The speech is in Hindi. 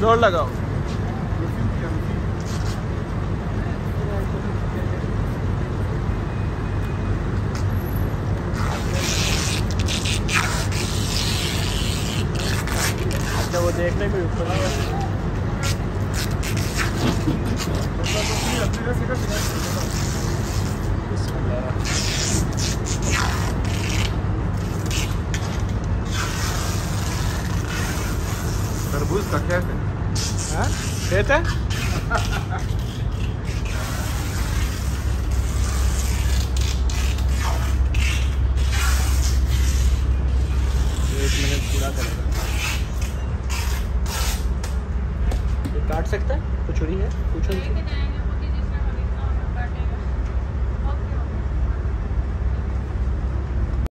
ज़ोर लगाओ। अच्छा देखने में ऊपर तरबूज का खेत है? हाँ? खेत है? एक मिनट पूरा करेगा काट सकता है? कुछ नहीं है? पूछो।